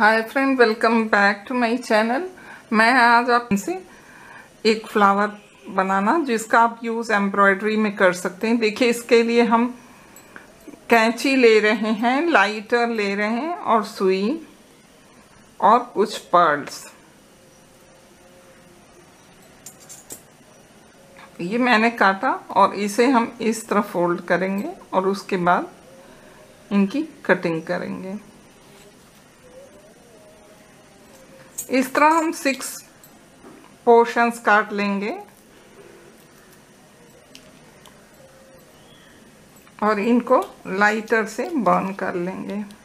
Hi friend welcome back to my channel मैं आज आपसे एक फ्लावर बनाना जिसका आप यूज़ एम्ब्रॉयडरी में कर सकते हैं। देखिए, इसके लिए हम कैंची ले रहे हैं लाइटर ले रहे हैं और सुई और कुछ पर्ल्स ये मैंने काटा और इसे हम इस तरह फोल्ड करेंगे और उसके बाद इनकी कटिंग करेंगे। इस तरह हम सिक्स पोर्शंस काट लेंगे। और इनको लाइटर से बर्न कर लेंगे।